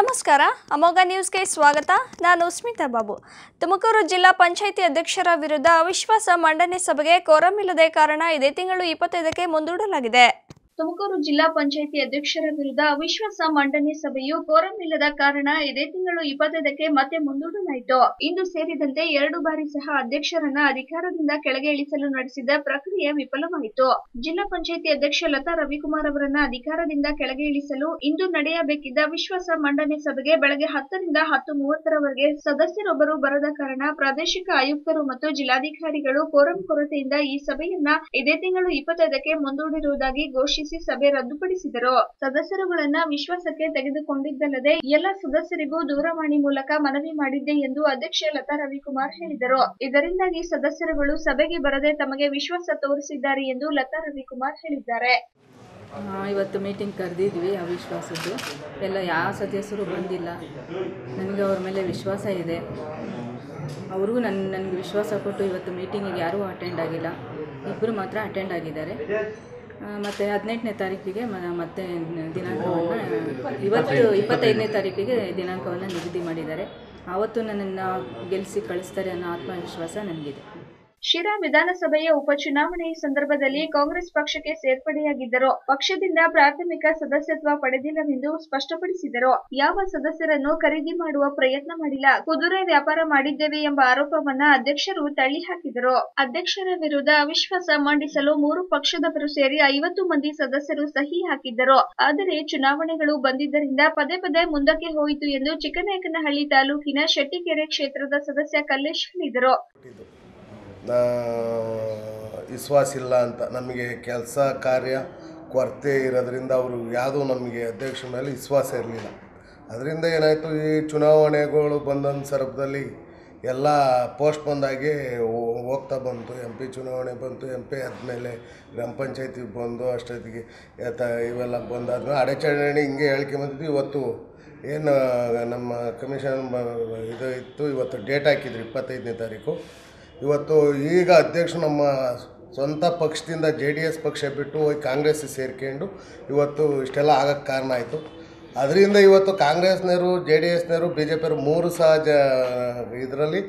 ನಮಸ್ಕಾರ, ಅಮೋಘ ನ್ಯೂಸ್ಗೆ ಸ್ವಾಗತ. ನಾನು ಸ್ಮಿತಾ ಬಾಬು. ತುಮಕೂರು ಜಿಲ್ಲಾ ಪಂಚಾಯಿತಿ ಅಧ್ಯಕ್ಷರ ವಿರುದ್ಧ ಅವಿಶ್ವಾಸ ಮಂಡನೆ ಸಭೆಗೆ ಕೋರಂ ಇಲ್ಲದೆ ಕಾರಣ ಇದೇ ತಿಂಗಳು ಇಪ್ಪತ್ತೈದಕ್ಕೆ ಮುಂದೂಡಲಾಗಿದೆ. ತುಮಕೂರು ಜಿಲ್ಲಾ ಪಂಚಾಯಿತಿ ಅಧ್ಯಕ್ಷರ ವಿರುದ್ಧ ಅವಿಶ್ವಾಸ ಮಂಡನೆ ಸಭೆಯು ಕೋರಂ ಇಲ್ಲದ ಕಾರಣ ಇದೇ ತಿಂಗಳು ಇಪ್ಪತ್ತೈದಕ್ಕೆ ಮತ್ತೆ ಮುಂದೂಡಲಾಯಿತು. ಇಂದು ಸೇರಿದಂತೆ ಎರಡು ಬಾರಿ ಸಹ ಅಧ್ಯಕ್ಷರನ್ನ ಅಧಿಕಾರದಿಂದ ಕೆಳಗೆ ಇಳಿಸಲು ನಡೆಸಿದ ಪ್ರಕ್ರಿಯೆ ವಿಫಲವಾಯಿತು. ಜಿಲ್ಲಾ ಪಂಚಾಯಿತಿ ಅಧ್ಯಕ್ಷ ಲತಾ ರವಿಕುಮಾರ್ ಅವರನ್ನ ಅಧಿಕಾರದಿಂದ ಕೆಳಗೆ ಇಳಿಸಲು ಇಂದು ನಡೆಯಬೇಕಿದ್ದ ವಿಶ್ವಾಸ ಮಂಡನೆ ಸಭೆಗೆ ಬೆಳಗ್ಗೆ ಹತ್ತರಿಂದ ಹತ್ತು ಮೂವತ್ತರವರೆಗೆ ಸದಸ್ಯರೊಬ್ಬರು ಬರದ ಕಾರಣ ಪ್ರಾದೇಶಿಕ ಆಯುಕ್ತರು ಮತ್ತು ಜಿಲ್ಲಾಧಿಕಾರಿಗಳು ಕೋರಂ ಕೊರತೆಯಿಂದ ಈ ಸಭೆಯನ್ನ ಇದೇ ತಿಂಗಳು ಇಪ್ಪತ್ತೈದಕ್ಕೆ ಮುಂದೂಡಿರುವುದಾಗಿ ಘೋಷಿಸಿ ಸಭೆ ರದ್ದುಪಡಿಸಿದರು. ಸದಸ್ಯರುಗಳನ್ನ ವಿಶ್ವಾಸಕ್ಕೆ ತೆಗೆದುಕೊಂಡಿದ್ದಲ್ಲದೆ ಎಲ್ಲ ಸದಸ್ಯರಿಗೂ ದೂರವಾಣಿ ಮೂಲಕ ಮನವಿ ಮಾಡಿದ್ದೆ ಎಂದು ಅಧ್ಯಕ್ಷೆ ಲತಾ ರವಿಕುಮಾರ್ ಹೇಳಿದರು. ಇದರಿಂದಾಗಿ ಸದಸ್ಯರುಗಳು ಸಭೆಗೆ ಬರದೆ ತಮಗೆ ವಿಶ್ವಾಸ ತೋರಿಸಿದ್ದಾರೆ ಎಂದು ಲತಾ ರವಿಕುಮಾರ್ ಹೇಳಿದ್ದಾರೆ. ಇವತ್ತು ಮೀಟಿಂಗ್ ಕರೆದಿದ್ವಿ ಅವಿಶ್ವಾಸದ್ದು ಎಲ್ಲ ಯಾವ ಸದಸ್ಯರು ಬಂದಿಲ್ಲ. ನನಗೆ ಅವ್ರ ಮೇಲೆ ವಿಶ್ವಾಸ ಇದೆ. ಅವ್ರಿಗೂ ನನ್ನ ನನಗೆ ವಿಶ್ವಾಸ ಕೊಟ್ಟು ಇವತ್ತು ಮೀಟಿಂಗಿಗೆ ಯಾರೂ ಅಟೆಂಡ್ ಆಗಿಲ್ಲ. ಇಬ್ಬರು ಮಾತ್ರ ಅಟೆಂಡ್ ಆಗಿದ್ದಾರೆ. ಮತ್ತು ಹದಿನೆಂಟನೇ ತಾರೀಕಿಗೆ ಮ- ಮತ್ತೆ ದಿನಾಂಕವನ್ನು ಇವತ್ತು ಇಪ್ಪತ್ತೈದನೇ ತಾರೀಕಿಗೆ ದಿನಾಂಕವನ್ನು ನಿಗದಿ ಮಾಡಿದ್ದಾರೆ. ಆವತ್ತು ನನ್ನನ್ನು ಗೆಲ್ಲಿಸಿ ಕಳಿಸ್ತಾರೆ ಅನ್ನೋ ಆತ್ಮವಿಶ್ವಾಸ ನನಗಿದೆ. ಶಿರಾ ವಿಧಾನಸಭೆಯ ಉಪಚುನಾವಣೆ ಸಂದರ್ಭದಲ್ಲಿ ಕಾಂಗ್ರೆಸ್ ಪಕ್ಷಕ್ಕೆ ಸೇರ್ಪಡೆಯಾಗಿದ್ದರು ಪಕ್ಷದಿಂದ ಪ್ರಾಥಮಿಕ ಸದಸ್ಯತ್ವ ಪಡೆದಿಲ್ಲವೆಂದು ಸ್ಪಷ್ಟಪಡಿಸಿದರು. ಯಾವ ಸದಸ್ಯರನ್ನು ಖರೀದಿ ಮಾಡುವ ಪ್ರಯತ್ನ ಮಾಡಿಲ್ಲ, ಕುದುರೆ ವ್ಯಾಪಾರ ಮಾಡಿದ್ದೇವೆ ಎಂಬ ಆರೋಪವನ್ನ ಅಧ್ಯಕ್ಷರು ತಳ್ಳಿ ಹಾಕಿದರು ಅಧ್ಯಕ್ಷರ ವಿರುದ್ಧ ಅವಿಶ್ವಾಸ ಮಂಡಿಸಲು ಮೂರು ಪಕ್ಷದವರು ಸೇರಿ ಐವತ್ತು ಮಂದಿ ಸದಸ್ಯರು ಸಹಿ ಹಾಕಿದ್ದರು. ಆದರೆ ಚುನಾವಣೆಗಳು ಬಂದಿದ್ದರಿಂದ ಪದೇ ಪದೇ ಮುಂದಕ್ಕೆ ಹೋಯಿತು ಎಂದು ಚಿಕ್ಕನಾಯಕನಹಳ್ಳಿ ತಾಲೂಕಿನ ಶೆಟ್ಟಿಕೆರೆ ಕ್ಷೇತ್ರದ ಸದಸ್ಯ ಕಲ್ಲೇಶ್ ಹೇಳಿದರು. ವಿಶ್ವಾಸ ಇಲ್ಲ ಅಂತ. ನಮಗೆ ಕೆಲಸ, ಕಾರ್ಯ, ಕೊರತೆ ಇರೋದ್ರಿಂದ ಅವರು ಯಾವುದೂ ನಮಗೆ ಅಧ್ಯಕ್ಷರ ಮೇಲೆ ವಿಶ್ವಾಸ ಇರಲಿಲ್ಲ. ಅದರಿಂದ ಏನಾಯಿತು, ಈ ಚುನಾವಣೆಗಳು ಬಂದಂಥ ಸಂದರ್ಭದಲ್ಲಿ ಎಲ್ಲ ಪೋಸ್ಟ್ ಬಂದಾಗೆ ಹೋಗ್ತಾ ಬಂತು. ಎಂ ಪಿ ಚುನಾವಣೆ ಬಂತು, ಎಂ ಪಿ ಆದಮೇಲೆ ಗ್ರಾಮ ಪಂಚಾಯತಿ ಬಂದು ಅಷ್ಟೊತ್ತಿಗೆ ತ ಇವೆಲ್ಲ ಬಂದಾದ್ಮೇಲೆ ಅಡಚಣೆ ಹಿಂಗೆ ಹೇಳಿಕೆ ಬಂದಿದ್ದು ಇವತ್ತು. ಏನು, ನಮ್ಮ ಕಮಿಷನ್ ಇದು ಇತ್ತು, ಇವತ್ತು ಡೇಟ್ ಹಾಕಿದ್ರು ಇಪ್ಪತ್ತೈದನೇ ತಾರೀಕು. ಇವತ್ತು ಈಗ ಅಧ್ಯಕ್ಷ ನಮ್ಮ ಸ್ವಂತ ಪಕ್ಷದಿಂದ ಜೆ ಡಿ ಎಸ್ ಪಕ್ಷ ಬಿಟ್ಟು ಹೋಗಿ ಕಾಂಗ್ರೆಸ್ ಸೇರ್ಕೊಂಡು ಇವತ್ತು ಇಷ್ಟೆಲ್ಲ ಆಗಕ್ಕೆ ಕಾರಣ ಆಯಿತು. ಅದರಿಂದ ಇವತ್ತು ಕಾಂಗ್ರೆಸ್ನವರು, ಜೆ ಡಿ ಎಸ್ನವರು, ಬಿ ಜೆ ಪಿಯವರು ಮೂರು ಸಹ ಜ ಇದರಲ್ಲಿ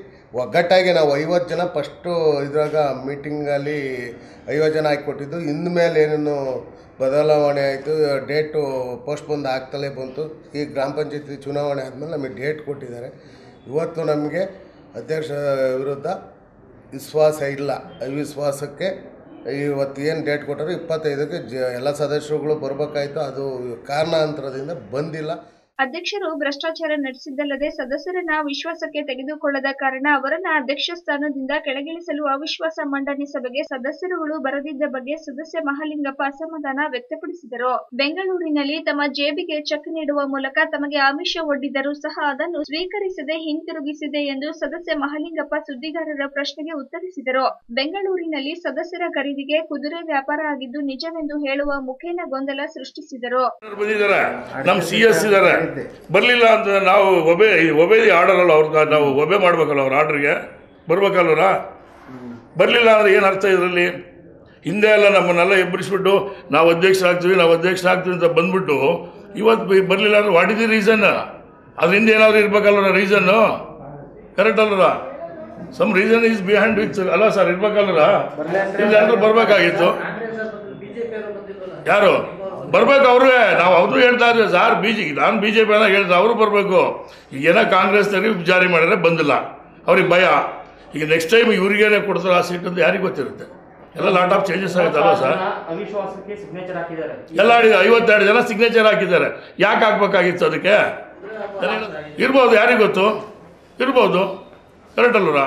ಒಗ್ಗಟ್ಟಾಗಿ ನಾವು ಐವತ್ತು ಜನ ಫಸ್ಟು ಇದ್ರಾಗ ಮೀಟಿಂಗಲ್ಲಿ ಐವತ್ತು ಜನ ಹಾಕಿ ಕೊಟ್ಟಿದ್ದು ಇನ್ನು ಮೇಲೆ ಏನೇನು ಬದಲಾವಣೆ ಆಯಿತು, ಡೇಟು ಪೋಸ್ಟ್ಪೋನ್ ಆಗ್ತಲೇ ಬಂತು. ಈ ಗ್ರಾಮ ಪಂಚಾಯತಿ ಚುನಾವಣೆ ಆದಮೇಲೆ ನಮಗೆ ಡೇಟ್ ಕೊಟ್ಟಿದ್ದಾರೆ. ಇವತ್ತು ನಮಗೆ ಅಧ್ಯಕ್ಷ ವಿರುದ್ಧ ವಿಶ್ವಾಸ ಇಲ್ಲ. ಅವಿಶ್ವಾಸಕ್ಕೆ ಇವತ್ತು ಏನು ಡೇಟ್ ಕೊಟ್ಟರು ಇಪ್ಪತ್ತೈದಕ್ಕೆ ಜ ಎಲ್ಲ ಸದಸ್ಯರುಗಳು ಬರಬೇಕಾಯ್ತು. ಅದು ಕಾರಣಾಂತರದಿಂದ ಬಂದಿಲ್ಲ. ಅಧ್ಯಕ್ಷರು ಭ್ರಷ್ಟಾಚಾರ ನಡೆಸಿದ್ದಲ್ಲದೆ ಸದಸ್ಯರನ್ನ ವಿಶ್ವಾಸಕ್ಕೆ ತೆಗೆದುಕೊಳ್ಳದ ಕಾರಣ ಅವರನ್ನ ಅಧ್ಯಕ್ಷ ಸ್ಥಾನದಿಂದ ಕೆಳಗಿಳಿಸಲು ಅವಿಶ್ವಾಸ ಮಂಡನೆ ಸಭೆಗೆ ಸದಸ್ಯರುಗಳು ಬರದಿದ್ದ ಬಗ್ಗೆ ಸದಸ್ಯ ಮಹಾಲಿಂಗಪ್ಪ ಅಸಮಾಧಾನ ವ್ಯಕ್ತಪಡಿಸಿದರು. ಬೆಂಗಳೂರಿನಲ್ಲಿ ತಮ್ಮ ಜೇಬಿಗೆ ಚೆಕ್ ನೀಡುವ ಮೂಲಕ ತಮಗೆ ಆಮಿಷ ಒಡ್ಡಿದ್ದರೂ ಸಹ ಅದನ್ನು ಸ್ವೀಕರಿಸದೆ ಹಿಂತಿರುಗಿಸಿದೆ ಎಂದು ಸದಸ್ಯ ಮಹಾಲಿಂಗಪ್ಪ ಸುದ್ದಿಗಾರರ ಪ್ರಶ್ನೆಗೆ ಉತ್ತರಿಸಿದರು. ಬೆಂಗಳೂರಿನಲ್ಲಿ ಸದಸ್ಯರ ಖರೀದಿಗೆ ಕುದುರೆ ವ್ಯಾಪಾರ ಆಗಿದ್ದು ನಿಜವೆಂದು ಹೇಳುವ ಮುಖೇನ ಗೊಂದಲ ಸೃಷ್ಟಿಸಿದರು. ಇದ್ದಾರೆ ಬರಲಿಲ್ಲ ಅಂತ ನಾವು ಒಬೆ ಒಬೆ ಆರ್ಡರಲ್ಲ ಅವ್ರ ನಾವು ಒಬೆ ಮಾಡ್ಬೇಕಲ್ಲ ಅವ್ರ ಆರ್ಡ್ರಿಗೆ? ಬರ್ಬೇಕಲ್ವರ? ಬರಲಿಲ್ಲ ಅಂದ್ರೆ ಏನು ಅರ್ಥ ಇದರಲ್ಲಿ? ಹಿಂದೆ ಎಲ್ಲ ನಮ್ಮನ್ನೆಲ್ಲ ಎಬ್ಬರಿಸ್ಬಿಟ್ಟು ನಾವು ಅಧ್ಯಕ್ಷ ಆಗ್ತೀವಿ ನಾವು ಅಧ್ಯಕ್ಷ ಆಗ್ತೀವಿ ಅಂತ ಬಂದ್ಬಿಟ್ಟು ಇವತ್ತು ಬರಲಿಲ್ಲ ಅಂದ್ರೆ ವಾಟ್ ಇಸ್ ದಿ ರೀಸನ್ ಅದರಿಂದ ಏನಾದರೂ ಇರ್ಬೇಕಲ್ಲ ರೀಸನ್ನು ಕರೆಕ್ಟ್ ಅಲ್ವರ some reason is behind with ಅಲ್ಲ ಸರ್ ಇರ್ಬೇಕಲ್ವರ ಇಲ್ಲಿ ಎಲ್ಲರೂ ಬರಬೇಕಾಗಿತ್ತು. ಯಾರು? ಬರ್ಬೇಕು ಅವ್ರಿಗೆ. ನಾವು ಅವರು ಹೇಳ್ತಾ ಇದ್ವಿ ಸರ್ ಬಿ ಜಿ ನಾನು ಬಿ ಜೆ ಪಿ ಹೇಳಿದ್ರೆ ಹೇಳ್ತಾ ಅವರು ಬರಬೇಕು. ಈಗ ಏನೋ ಕಾಂಗ್ರೆಸ್ನವ್ರಿಗೆ ಜಾರಿ ಮಾಡಿದ್ರೆ ಬಂದಿಲ್ಲ. ಅವ್ರಿಗೆ ಭಯ. ಈಗ ನೆಕ್ಸ್ಟ್ ಟೈಮ್ ಇವ್ರಿಗೇನೆ ಕೊಡ್ತಾರೆ ಆ ಸೀಟ್ ಅಂತ ಯಾರಿಗೆ ಗೊತ್ತಿರುತ್ತೆ? ಎಲ್ಲ ಲಾಟ್ ಆಫ್ ಚೇಂಜಸ್ ಆಗುತ್ತಲ್ಲ ಸರ್? ಅವಿಶ್ವಾಸಕ್ಕೆ ಸಿಗ್ನೇಚರ್ ಹಾಕಿದ್ದಾರೆ. ಎಲ್ಲ ಐವತ್ತೆರಡು ಜನ ಸಿಗ್ನೇಚರ್ ಹಾಕಿದ್ದಾರೆ. ಯಾಕೆ ಹಾಕ್ಬೇಕಾಗಿತ್ತು ಅದಕ್ಕೆ? ಇರ್ಬೋದು ಯಾರಿಗೆ ಗೊತ್ತು? ಇರ್ಬೋದು. ಕರೆಕ್ಟ್ ಅಲ್ವರಾ?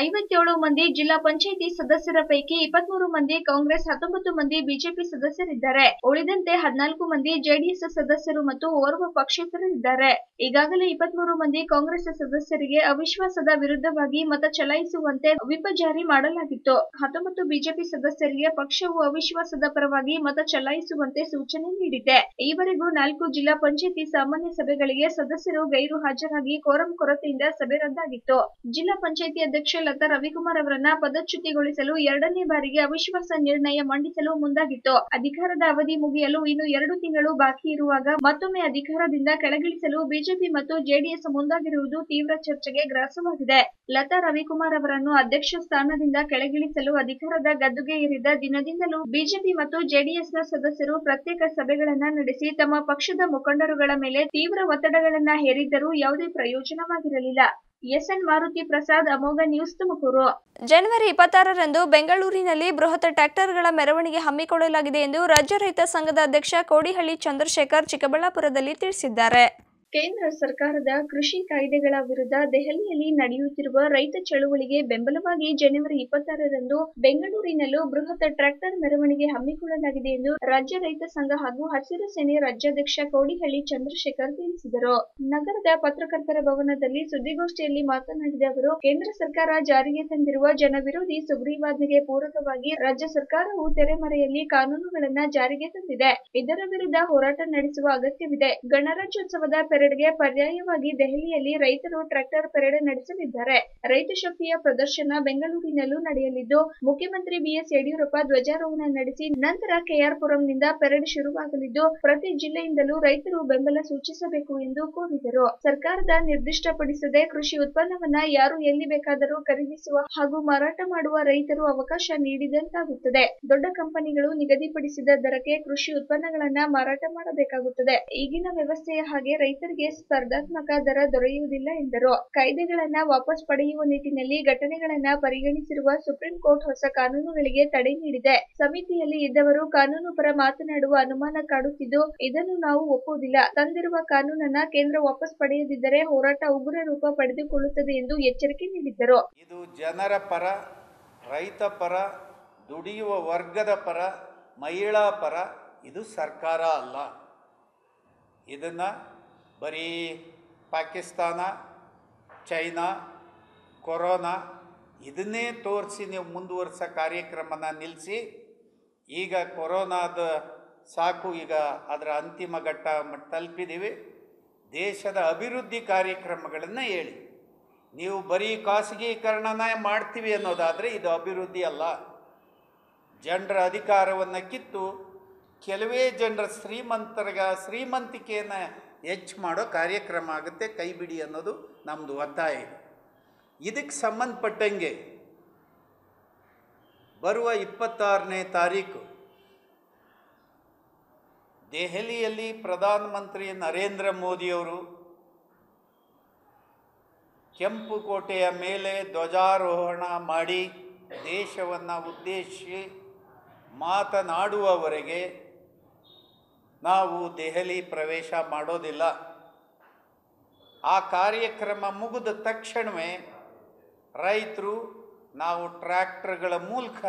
ಐವತ್ತೇಳು ಮಂದಿ ಜಿಲ್ಲಾ ಪಂಚಾಯಿತಿ ಸದಸ್ಯರ ಪೈಕಿ ಇಪ್ಪತ್ಮೂರು ಮಂದಿ ಕಾಂಗ್ರೆಸ್, ಹತ್ತೊಂಬತ್ತು ಮಂದಿ ಬಿಜೆಪಿ ಸದಸ್ಯರಿದ್ದಾರೆ. ಉಳಿದಂತೆ ಹದಿನಾಲ್ಕು ಮಂದಿ ಜೆಡಿಎಸ್ ಸದಸ್ಯರು ಮತ್ತು ಓರ್ವ ಪಕ್ಷೇತರರಿದ್ದಾರೆ. ಈಗಾಗಲೇ ಇಪ್ಪತ್ಮೂರು ಮಂದಿ ಕಾಂಗ್ರೆಸ್ ಸದಸ್ಯರಿಗೆ ಅವಿಶ್ವಾಸದ ವಿರುದ್ಧವಾಗಿ ಮತ ಚಲಾಯಿಸುವಂತೆ ವಿಪ್ ಜಾರಿ ಮಾಡಲಾಗಿತ್ತು. ಹತ್ತೊಂಬತ್ತು ಬಿಜೆಪಿ ಸದಸ್ಯರಿಗೆ ಪಕ್ಷವು ಅವಿಶ್ವಾಸದ ಪರವಾಗಿ ಮತ ಚಲಾಯಿಸುವಂತೆ ಸೂಚನೆ ನೀಡಿದೆ. ಈವರೆಗೂ ನಾಲ್ಕು ಜಿಲ್ಲಾ ಪಂಚಾಯಿತಿ ಸಾಮಾನ್ಯ ಸಭೆಗಳಿಗೆ ಸದಸ್ಯರು ಗೈರು ಹಾಜರಾಗಿ ಕೋರಂ ಕೊರತೆಯಿಂದ ಸಭೆ ರದ್ದಾಗಿತ್ತು. ಜಿಲ್ಲಾ ಪಂಚಾಯಿತಿ ಅಧ್ಯಕ್ಷ ಲತಾ ರವಿಕುಮಾರ್ ಅವರನ್ನ ಪದಚ್ಯುತಿಗೊಳಿಸಲು ಎರಡನೇ ಬಾರಿಗೆ ಅವಿಶ್ವಾಸ ನಿರ್ಣಯ ಮಂಡಿಸಲು ಮುಂದಾಗಿತ್ತು. ಅಧಿಕಾರದ ಅವಧಿ ಮುಗಿಯಲು ಇನ್ನು ಎರಡು ತಿಂಗಳು ಬಾಕಿ ಇರುವಾಗ ಮತ್ತೊಮ್ಮೆ ಅಧಿಕಾರದಿಂದ ಕೆಳಗಿಳಿಸಲು ಬಿಜೆಪಿ ಮತ್ತು ಜೆಡಿಎಸ್ ಮುಂದಾಗಿರುವುದು ತೀವ್ರ ಚರ್ಚೆಗೆ ಗ್ರಾಸವಾಗಿದೆ. ಲತಾ ರವಿಕುಮಾರ್ ಅವರನ್ನು ಅಧ್ಯಕ್ಷ ಸ್ಥಾನದಿಂದ ಕೆಳಗಿಳಿಸಲು ಅಧಿಕಾರದ ಗದ್ದುಗೆ ಏರಿದ ದಿನದಿಂದಲೂ ಬಿಜೆಪಿ ಮತ್ತು ಜೆಡಿಎಸ್ನ ಸದಸ್ಯರು ಪ್ರತ್ಯೇಕ ಸಭೆಗಳನ್ನ ನಡೆಸಿ ತಮ್ಮ ಪಕ್ಷದ ಮುಖಂಡರುಗಳ ಮೇಲೆ ತೀವ್ರ ಒತ್ತಡಗಳನ್ನ ಹೇರಿದ್ದರೂ ಯಾವುದೇ ಪ್ರಯೋಜನವಾಗಿರಲಿಲ್ಲ. ಎಸ್ಎನ್ ಮಾರುತಿ ಪ್ರಸಾದ್, ಅಮೋಘ ನ್ಯೂಸ್ ತುಮಕೂರು. ಜನವರಿ ಇಪ್ಪತ್ತಾರರಂದು ಬೆಂಗಳೂರಿನಲ್ಲಿ ಬೃಹತ್ ಟ್ರ್ಯಾಕ್ಟರ್ಗಳ ಮೆರವಣಿಗೆ ಹಮ್ಮಿಕೊಳ್ಳಲಾಗಿದೆ ಎಂದು ರಾಜ್ಯ ರೈತ ಸಂಘದ ಅಧ್ಯಕ್ಷ ಕೋಡಿಹಳ್ಳಿ ಚಂದ್ರಶೇಖರ್ ಚಿಕ್ಕಬಳ್ಳಾಪುರದಲ್ಲಿ ತಿಳಿಸಿದ್ದಾರೆ. ಕೇಂದ್ರ ಸರ್ಕಾರದ ಕೃಷಿ ಕಾಯ್ದೆಗಳ ವಿರುದ್ಧ ದೆಹಲಿಯಲ್ಲಿ ನಡೆಯುತ್ತಿರುವ ರೈತ ಚಳುವಳಿಗೆ ಬೆಂಬಲವಾಗಿ ಜನವರಿ ಇಪ್ಪತ್ತಾರರಂದು ಬೆಂಗಳೂರಿನಲ್ಲೂ ಬೃಹತ್ ಟ್ರ್ಯಾಕ್ಟರ್ ಮೆರವಣಿಗೆ ಹಮ್ಮಿಕೊಳ್ಳಲಾಗಿದೆ ಎಂದು ರಾಜ್ಯ ರೈತ ಸಂಘ ಹಾಗೂ ಹಸಿರು ಸೇನೆ ರಾಜ್ಯಾಧ್ಯಕ್ಷ ಕೋಡಿಹಳ್ಳಿ ಚಂದ್ರಶೇಖರ್ ತಿಳಿಸಿದರು. ನಗರದ ಪತ್ರಕರ್ತರ ಭವನದಲ್ಲಿ ಸುದ್ದಿಗೋಷ್ಠಿಯಲ್ಲಿ ಮಾತನಾಡಿದ ಅವರು, ಕೇಂದ್ರ ಸರ್ಕಾರ ಜಾರಿಗೆ ತಂದಿರುವ ಜನವಿರೋಧಿ ಸುಗ್ರೀವಾಜ್ಞೆಗೆ ಪೂರಕವಾಗಿ ರಾಜ್ಯ ಸರ್ಕಾರವು ತೆರೆಮರೆಯಲ್ಲಿ ಕಾನೂನುಗಳನ್ನ ಜಾರಿಗೆ ತಂದಿದೆ. ಇದರ ವಿರುದ್ಧ ಹೋರಾಟ ನಡೆಸುವ ಅಗತ್ಯವಿದೆ. ಗಣರಾಜ್ಯೋತ್ಸವದ ಪೆರೇಡ್ಗೆ ಪರ್ಯಾಯವಾಗಿ ದೆಹಲಿಯಲ್ಲಿ ರೈತರು ಟ್ರ್ಯಾಕ್ಟರ್ ಪೆರೇಡ್ ನಡೆಸಲಿದ್ದಾರೆ. ರೈತ ಶಕ್ತಿಯ ಪ್ರದರ್ಶನ ಬೆಂಗಳೂರಿನಲ್ಲೂ ನಡೆಯಲಿದ್ದು, ಮುಖ್ಯಮಂತ್ರಿ ಬಿಎಸ್ ಯಡಿಯೂರಪ್ಪ ಧ್ವಜಾರೋಹಣ ನಡೆಸಿ ನಂತರ ಕೆಆರ್ ಪುರಂನಿಂದ ಪೆರೇಡ್ ಶುರುವಾಗಲಿದ್ದು, ಪ್ರತಿ ಜಿಲ್ಲೆಯಿಂದಲೂ ರೈತರು ಬೆಂಬಲ ಸೂಚಿಸಬೇಕು ಎಂದು ಕೋರಿದರು. ಸರ್ಕಾರದ ನಿರ್ದಿಷ್ಟಪಡಿಸದೆ ಕೃಷಿ ಉತ್ಪನ್ನವನ್ನ ಯಾರು ಎಲ್ಲಿ ಬೇಕಾದರೂ ಖರೀದಿಸುವ ಹಾಗೂ ಮಾರಾಟ ಮಾಡುವ ರೈತರು ಅವಕಾಶ ನೀಡಿದಂತಾಗುತ್ತದೆ. ದೊಡ್ಡ ಕಂಪನಿಗಳು ನಿಗದಿಪಡಿಸಿದ ದರಕ್ಕೆ ಕೃಷಿ ಉತ್ಪನ್ನಗಳನ್ನ ಮಾರಾಟ ಮಾಡಬೇಕಾಗುತ್ತದೆ. ಈಗಿನ ವ್ಯವಸ್ಥೆಯ ಹಾಗೆ ರೈತರಿಗೆ ಸ್ಪರ್ಧಾತ್ಮಕ ದರ ದೊರೆಯುವುದಿಲ್ಲ ಎಂದರು. ಕಾಯ್ದೆಗಳನ್ನ ವಾಪಸ್ ಪಡೆಯುವ ನಿಟ್ಟಿನಲ್ಲಿ ಘಟನೆಗಳನ್ನ ಪರಿಗಣಿಸಿರುವ ಸುಪ್ರೀಂ ಕೋರ್ಟ್ ಹೊಸ ಕಾನೂನುಗಳಿಗೆ ತಡೆ ನೀಡಿದೆ. ಸಮಿತಿಯಲ್ಲಿ ಇದ್ದವರು ಕಾನೂನು ಪರ ಮಾತನಾಡುವ ಅನುಮಾನ ಕಾಡುತ್ತಿದ್ದು, ಇದನ್ನು ನಾವು ಒಪ್ಪುವುದಿಲ್ಲ. ತಂದಿರುವ ಕಾನೂನನ್ನ ಕೇಂದ್ರ ವಾಪಸ್ ಪಡೆಯದಿದ್ದರೆ ಹೋರಾಟ ಉಗ್ರ ರೂಪ ಪಡೆದುಕೊಳ್ಳುತ್ತದೆ ಎಂದು ಎಚ್ಚರಿಕೆ ನೀಡಿದ್ದರು. ಇದು ಜನರ ಪರ, ರೈತ ಪರ, ದುಡಿಯುವ ವರ್ಗದ ಪರ, ಮಹಿಳಾ ಪರ, ಇದು ಸರ್ಕಾರ ಅಲ್ಲ. ಇದನ್ನು ಬರೀ ಪಾಕಿಸ್ತಾನ, ಚೈನಾ, ಕೊರೋನಾ ಇದನ್ನೇ ತೋರಿಸಿ ನೀವು ಮುಂದುವರ್ಸೋ ಕಾರ್ಯಕ್ರಮನ ನಿಲ್ಲಿಸಿ ಈಗ ಕೊರೋನಾದ ಸಾಕು ಈಗ ಅದರ ಅಂತಿಮ ಘಟ್ಟ ತಲುಪಿದ್ದೀವಿ. ದೇಶದ ಅಭಿವೃದ್ಧಿ ಕಾರ್ಯಕ್ರಮಗಳನ್ನು ಹೇಳಿ. ನೀವು ಬರೀ ಖಾಸಗೀಕರಣನ ಮಾಡ್ತೀವಿ ಅನ್ನೋದಾದರೆ ಇದು ಅಭಿವೃದ್ಧಿ ಅಲ್ಲ. ಜನರ ಅಧಿಕಾರವನ್ನು ಕಿತ್ತು ಕೆಲವೇ ಜನರ ಶ್ರೀಮಂತರಿಗ, ಶ್ರೀಮಂತಿಕೆಯನ್ನು ಹೆಚ್ಚು ಮಾಡೋ ಕಾರ್ಯಕ್ರಮ ಆಗುತ್ತೆ, ಕೈ ಬಿಡಿ ಅನ್ನೋದು ನಮ್ಮದು ಒತ್ತಾಯ ಇದೆ. ಇದಕ್ಕೆ ಸಂಬಂಧಪಟ್ಟಂಗೆ ಬರುವ ಇಪ್ಪತ್ತಾರನೇ ತಾರೀಕು ದೆಹಲಿಯಲ್ಲಿ ಪ್ರಧಾನಮಂತ್ರಿ ನರೇಂದ್ರ ಮೋದಿಯವರು ಕೆಂಪು ಕೋಟೆಯ ಮೇಲೆ ಧ್ವಜಾರೋಹಣ ಮಾಡಿ ದೇಶವನ್ನು ಉದ್ದೇಶಿಸಿ ಮಾತನಾಡುವವರೆಗೆ ನಾವು ದೆಹಲಿ ಪ್ರವೇಶ ಮಾಡೋದಿಲ್ಲ. ಆ ಕಾರ್ಯಕ್ರಮ ಮುಗಿದ ತಕ್ಷಣವೇ ರೈತರು, ನಾವು ಟ್ರ್ಯಾಕ್ಟರ್ಗಳ ಮೂಲಕ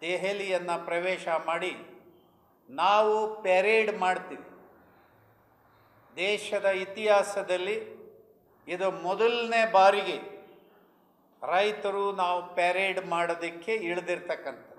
ದೆಹಲಿಯನ್ನು ಪ್ರವೇಶ ಮಾಡಿ ನಾವು ಪೆರೇಡ್ ಮಾಡ್ತೀವಿ. ದೇಶದ ಇತಿಹಾಸದಲ್ಲಿ ಇದು ಮೊದಲನೇ ಬಾರಿಗೆ ರೈತರು ನಾವು ಪ್ಯಾರೇಡ್ ಮಾಡೋದಕ್ಕೆ ಇಳಿದಿರ್ತಕ್ಕಂಥ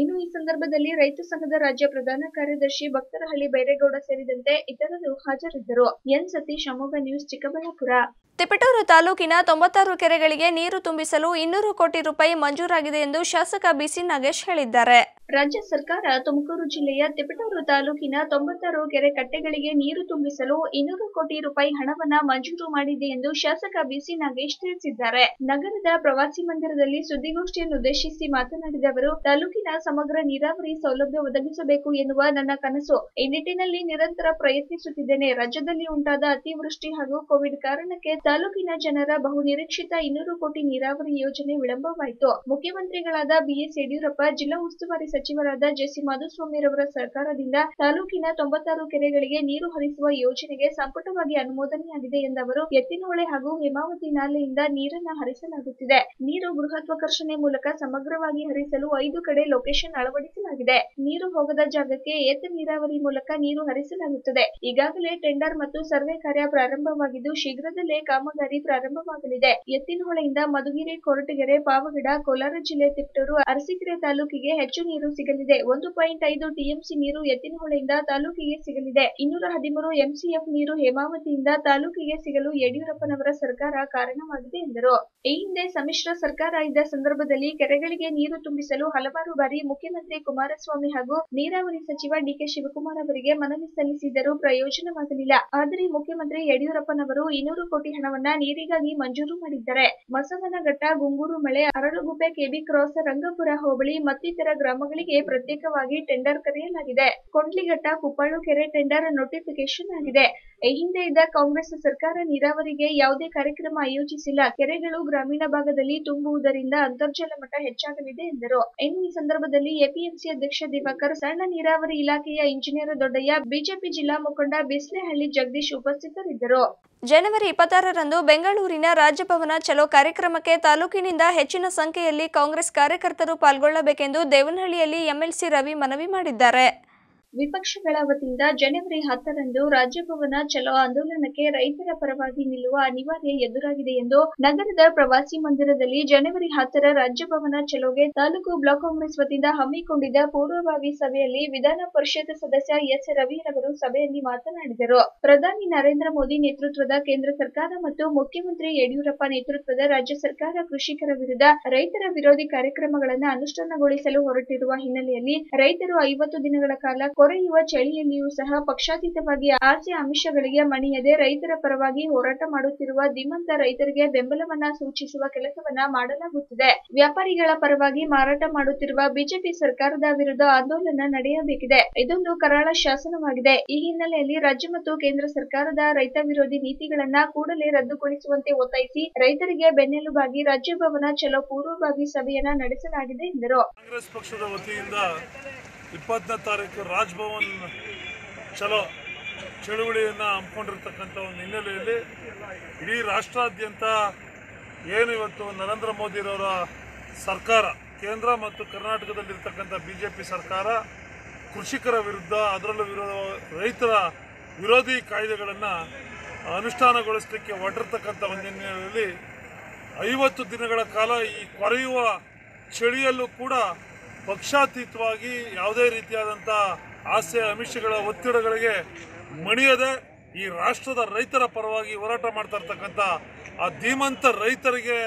ಇನ್ನು ಈ ಸಂದರ್ಭದಲ್ಲಿ ರೈತ ಸಂಘದ ರಾಜ್ಯ ಪ್ರಧಾನ ಕಾರ್ಯದರ್ಶಿ ಭಕ್ತರಹಳ್ಳಿ ಬೈರೇಗೌಡ ಸೇರಿದಂತೆ ಇತರರು ಹಾಜರಿದ್ದರು. ಎನ್ ಸತೀಶ್ ಅಮೋಘ ನ್ಯೂಸ್, ಚಿಕ್ಕಬಳ್ಳಾಪುರ. ತಿಪಟೂರು ತಾಲೂಕಿನ ತೊಂಬತ್ತಾರು ಕೆರೆಗಳಿಗೆ ನೀರು ತುಂಬಿಸಲು ಇನ್ನೂರು ಕೋಟಿ ರೂಪಾಯಿ ಮಂಜೂರಾಗಿದೆ ಎಂದು ಶಾಸಕ ಬಿಸಿ ನಾಗೇಶ್ ಹೇಳಿದ್ದಾರೆ. ರಾಜ್ಯ ಸರ್ಕಾರ ತುಮಕೂರು ಜಿಲ್ಲೆಯ ತಿಪಟೂರು ತಾಲೂಕಿನ ತೊಂಬತ್ತಾರು ಕೆರೆ ಕಟ್ಟೆಗಳಿಗೆ ನೀರು ತುಂಬಿಸಲು ಇನ್ನೂರು ಕೋಟಿ ರೂಪಾಯಿ ಹಣವನ್ನ ಮಂಜೂರು ಮಾಡಿದೆ ಎಂದು ಶಾಸಕ ಬಿಸಿ ನಾಗೇಶ್ ತಿಳಿಸಿದ್ದಾರೆ. ನಗರದ ಪ್ರವಾಸಿ ಮಂದಿರದಲ್ಲಿ ಸುದ್ದಿಗೋಷ್ಠಿಯನ್ನುದ್ದೇಶಿಸಿ ಮಾತನಾಡಿದ ಅವರು, ತಾಲೂಕಿನ ಸಮಗ್ರ ನೀರಾವರಿ ಸೌಲಭ್ಯ ಒದಗಿಸಬೇಕು ಎನ್ನುವ ನನ್ನ ಕನಸು. ಈ ನಿಟ್ಟಿನಲ್ಲಿ ನಿರಂತರ ಪ್ರಯತ್ನಿಸುತ್ತಿದ್ದೇನೆ. ರಾಜ್ಯದಲ್ಲಿ ಉಂಟಾದ ಅತಿವೃಷ್ಟಿ ಹಾಗೂ ಕೋವಿಡ್ ಕಾರಣಕ್ಕೆ ತಾಲೂಕಿನ ಜನರ ಬಹುನಿರೀಕ್ಷಿತ ಇನ್ನೂರು ಕೋಟಿ ನೀರಾವರಿ ಯೋಜನೆ ವಿಳಂಬವಾಯಿತು. ಮುಖ್ಯಮಂತ್ರಿಗಳಾದ ಬಿಎಸ್ ಯಡಿಯೂರಪ್ಪ, ಜಿಲ್ಲಾ ಉಸ್ತುವಾರಿ ಸಚಿವರಾದ ಜೆಸಿ ಮಾಧುಸ್ವಾಮಿರವರ ಸರ್ಕಾರದಿಂದ ತಾಲೂಕಿನ ತೊಂಬತ್ತಾರು ಕೆರೆಗಳಿಗೆ ನೀರು ಹರಿಸುವ ಯೋಜನೆಗೆ ಸಂಪುಟವಾಗಿ ಅನುಮೋದನೆಯಾಗಿದೆ ಎಂದ ಅವರು ಎತ್ತಿನಹೊಳೆ ಹಾಗೂ ಹೇಮಾವತಿ ನಾಲೆಯಿಂದ ನೀರನ್ನು ಹರಿಸಲಾಗುತ್ತಿದೆ. ನೀರು ಬೃಹತ್ವಾಕರ್ಷಣೆ ಮೂಲಕ ಸಮಗ್ರವಾಗಿ ಹರಿಸಲು ಐದು ಕಡೆ ಲೊಕೇಶನ್ ಅಳವಡಿಸಲಾಗಿದೆ. ನೀರು ಹೋಗದ ಜಾಗಕ್ಕೆ ಏತ ನೀರಾವರಿ ಮೂಲಕ ನೀರು ಹರಿಸಲಾಗುತ್ತದೆ. ಈಗಾಗಲೇ ಟೆಂಡರ್ ಮತ್ತು ಸರ್ವೆ ಕಾರ್ಯ ಪ್ರಾರಂಭವಾಗಿದ್ದು ಶೀಘ್ರದಲ್ಲೇ ಕಾಮಗಾರಿ ಪ್ರಾರಂಭವಾಗಲಿದೆ. ಎತ್ತಿನಹೊಳೆಯಿಂದ ಮಧುಗಿರಿ ಕೊರಟಗೆರೆ, ಪಾವಗಡ, ಕೋಲಾರ ಜಿಲ್ಲೆ ತಿಪಟೂರು, ಅರಸೀಕೆರೆ ತಾಲೂಕಿಗೆ ಹೆಚ್ಚು ನೀರು ಸಿಗಲಿದೆ. ಒಂದು ಪಾಯಿಂಟ್ ಐದು ಟಿಎಂಸಿ ನೀರು ಎತ್ತಿನಹೊಳೆಯಿಂದ ತಾಲೂಕಿಗೆ ಸಿಗಲಿದೆ. ಇನ್ನೂರ ಹದಿಮೂರು ಎಂಸಿಎಫ್ ನೀರು ಹೇಮಾವತಿಯಿಂದ ತಾಲೂಕಿಗೆ ಸಿಗಲು ಯಡಿಯೂರಪ್ಪನವರ ಸರ್ಕಾರ ಕಾರಣವಾಗಿದೆ ಎಂದರು. ಈ ಹಿಂದೆ ಸಮ್ಮಿಶ್ರ ಸರ್ಕಾರ ಇದ್ದ ಸಂದರ್ಭದಲ್ಲಿ ಕೆರೆಗಳಿಗೆ ನೀರು ತುಂಬಿಸಲು ಹಲವಾರು ಬಾರಿ ಮುಖ್ಯಮಂತ್ರಿ ಕುಮಾರಸ್ವಾಮಿ ಹಾಗೂ ನೀರಾವರಿ ಸಚಿವ ಡಿಕೆ ಶಿವಕುಮಾರ್ ಅವರಿಗೆ ಮನವಿ ಸಲ್ಲಿಸಿದರೂ ಪ್ರಯೋಜನವಾಗಲಿಲ್ಲ. ಆದರೆ ಮುಖ್ಯಮಂತ್ರಿ ಯಡಿಯೂರಪ್ಪನವರು ಇನ್ನೂರು ಕೋಟಿ ಹಣವನ್ನ ನೀರಿಗಾಗಿ ಮಂಜೂರು ಮಾಡಿದ್ದಾರೆ. ಬಸವನಘಟ್ಟ, ಗುಂಗೂರು ಮಳೆ, ಅರಳುಗುಪ್ಪೆ, ಕೆಬಿ ಕ್ರಾಸ್, ರಂಗಪುರ ಹೋಬಳಿ ಮತ್ತಿತರ ಗ್ರಾಮಗಳಿಗೆ ಪ್ರತ್ಯೇಕವಾಗಿ ಟೆಂಡರ್ ಕರೆಯಲಾಗಿದೆ. ಕೊಂಡ್ಲಿಘಟ್ಟ, ಕುಪ್ಪಾಳು ಕೆರೆ ಟೆಂಡರ್ ನೋಟಿಫಿಕೇಶನ್ ಆಗಿದೆ. ಈ ಹಿಂದೆ ಇದ್ದ ಕಾಂಗ್ರೆಸ್ ಸರ್ಕಾರ ನೀರಾವರಿಗೆ ಯಾವುದೇ ಕಾರ್ಯಕ್ರಮ ಆಯೋಜಿಸಿಲ್ಲ. ಕೆರೆಗಳು ಗ್ರಾಮೀಣ ಭಾಗದಲ್ಲಿ ತುಂಬುವುದರಿಂದ ಅಂತರ್ಜಲ ಮಟ್ಟ ಹೆಚ್ಚಾಗಲಿದೆ ಎಂದರು. ಇನ್ನು ಈ ಸಂದರ್ಭದಲ್ಲಿ ಎಪಿಎಂಸಿ ಅಧ್ಯಕ್ಷ ದಿವಾಕರ್, ಸಣ್ಣ ನೀರಾವರಿ ಇಲಾಖೆಯ ಇಂಜಿನಿಯರ್ ದೊಡ್ಡಯ್ಯ, ಬಿಜೆಪಿ ಜಿಲ್ಲಾ ಮುಖಂಡ ಬಿಸ್ಲೆಹಳ್ಳಿ ಜಗದೀಶ್ ಉಪಸ್ಥಿತರಿದ್ದರು. ಜನವರಿ ಇಪ್ಪತ್ತಾರರಂದು ಬೆಂಗಳೂರಿನ ರಾಜಭವನ ಚಲೋ ಕಾರ್ಯಕ್ರಮಕ್ಕೆ ತಾಲೂಕಿನಿಂದ ಹೆಚ್ಚಿನ ಸಂಖ್ಯೆಯಲ್ಲಿ ಕಾಂಗ್ರೆಸ್ ಕಾರ್ಯಕರ್ತರು ಪಾಲ್ಗೊಳ್ಳಬೇಕೆಂದು ದೇವನಹಳ್ಳಿಯಲ್ಲಿ ಎಂಎಲ್ಸಿ ರವಿ ಮನವಿ ಮಾಡಿದ್ದಾರೆ. ವಿಪಕ್ಷಗಳ ವತಿಯಿಂದ ಜನವರಿ ಹತ್ತರಂದು ರಾಜ್ಯಭವನ ಚಲೋ ಆಂದೋಲನಕ್ಕೆ ರೈತರ ಪರವಾಗಿ ನಿಲ್ಲುವ ಅನಿವಾರ್ಯ ಎದುರಾಗಿದೆ ಎಂದು ನಗರದ ಪ್ರವಾಸಿ ಮಂದಿರದಲ್ಲಿ ಜನವರಿ ಹತ್ತರ ರಾಜ್ಯಭವನ ಚಲೋಗೆ ತಾಲೂಕು ಬ್ಲಾಕ್ ಕಾಂಗ್ರೆಸ್ ವತಿಯಿಂದ ಹಮ್ಮಿಕೊಂಡಿದ್ದ ಪೂರ್ವಭಾವಿ ಸಭೆಯಲ್ಲಿ ವಿಧಾನ ಪರಿಷತ್ ಸದಸ್ಯ ಎಸ್ ರವಿರವರು ಸಭೆಯಲ್ಲಿ ಮಾತನಾಡಿದರು. ಪ್ರಧಾನಿ ನರೇಂದ್ರ ಮೋದಿ ನೇತೃತ್ವದ ಕೇಂದ್ರ ಸರ್ಕಾರ ಮತ್ತು ಮುಖ್ಯಮಂತ್ರಿ ಯಡಿಯೂರಪ್ಪ ನೇತೃತ್ವದ ರಾಜ್ಯ ಸರ್ಕಾರ ಕೃಷಿಕರ ವಿರುದ್ಧ ರೈತರ ವಿರೋಧಿ ಕಾರ್ಯಕ್ರಮಗಳನ್ನು ಅನುಷ್ಠಾನಗೊಳಿಸಲು ಹೊರಟಿರುವ ಹಿನ್ನೆಲೆಯಲ್ಲಿ ರೈತರು ಐವತ್ತು ದಿನಗಳ ಕಾಲ ಕೊರೆಯುವ ಚಳಿಯಲ್ಲಿಯೂ ಸಹ ಪಕ್ಷಾತೀತವಾಗಿ ಆಸೆ ಆಮಿಷಗಳಿಗೆ ಮಣಿಯದೆ ರೈತರ ಪರವಾಗಿ ಹೋರಾಟ ಮಾಡುತ್ತಿರುವ ಧೀಮಂತ ರೈತರಿಗೆ ಬೆಂಬಲವನ್ನ ಸೂಚಿಸುವ ಕೆಲಸವನ್ನ ಮಾಡಲಾಗುತ್ತಿದೆ. ವ್ಯಾಪಾರಿಗಳ ಪರವಾಗಿ ಮಾರಾಟ ಮಾಡುತ್ತಿರುವ ಬಿಜೆಪಿ ಸರ್ಕಾರದ ವಿರುದ್ಧ ಆಂದೋಲನ ನಡೆಯಬೇಕಿದೆ. ಇದೊಂದು ಕರಾಳ ಶಾಸನವಾಗಿದೆ. ಈ ಹಿನ್ನೆಲೆಯಲ್ಲಿ ರಾಜ್ಯ ಮತ್ತು ಕೇಂದ್ರ ಸರ್ಕಾರದ ರೈತ ವಿರೋಧಿ ನೀತಿಗಳನ್ನ ಕೂಡಲೇ ರದ್ದುಗೊಳಿಸುವಂತೆ ಒತ್ತಾಯಿಸಿ ರೈತರಿಗೆ ಬೆನ್ನೆಲುಬಾಗಿ ರಾಜ್ಯ ಭವನ ಚಲೋ ಪೂರ್ವಭಾವಿ ಸಭೆಯನ್ನ ನಡೆಸಲಾಗಿದೆ ಎಂದರು. ಇಪ್ಪತ್ತನೇ ತಾರೀಕು ರಾಜ್ಭವನ್ ಚಲೋ ಚಳುವಳಿಯನ್ನು ಹಮ್ಮಿಕೊಂಡಿರ್ತಕ್ಕಂಥ ಒಂದು ಹಿನ್ನೆಲೆಯಲ್ಲಿ ಇಡೀ ರಾಷ್ಟ್ರಾದ್ಯಂತ ಏನು ಇವತ್ತು ನರೇಂದ್ರ ಮೋದಿರವರ ಸರ್ಕಾರ, ಕೇಂದ್ರ ಮತ್ತು ಕರ್ನಾಟಕದಲ್ಲಿರ್ತಕ್ಕಂಥ ಬಿ ಜೆ ಪಿ ಸರ್ಕಾರ ಕೃಷಿಕರ ವಿರುದ್ಧ, ಅದರಲ್ಲೂ ವಿರೋಧ ರೈತರ ವಿರೋಧಿ ಕಾಯ್ದೆಗಳನ್ನು ಅನುಷ್ಠಾನಗೊಳಿಸಲಿಕ್ಕೆ ಹೊರಟಿರ್ತಕ್ಕಂಥ ಒಂದು ಹಿನ್ನೆಲೆಯಲ್ಲಿ ಐವತ್ತು ದಿನಗಳ ಕಾಲ ಈ ಕೊರೆಯುವ ಚಳಿಯಲ್ಲೂ ಕೂಡ ಪಕ್ಷಾತೀತವಾಗಿ ಯಾವುದೇ ರೀತಿಯಾದಂಥ ಆಸೆ, ಅಮಿಷಗಳ ಒತ್ತಡಗಳಿಗೆ ಮಣಿಯದೆ ಈ ರಾಷ್ಟ್ರದ ರೈತರ ಪರವಾಗಿ ಹೋರಾಟ ಮಾಡ್ತಾ ಇರ್ತಕ್ಕಂಥ ಆ ಧೀಮಂತ ರೈತರಿಗೆ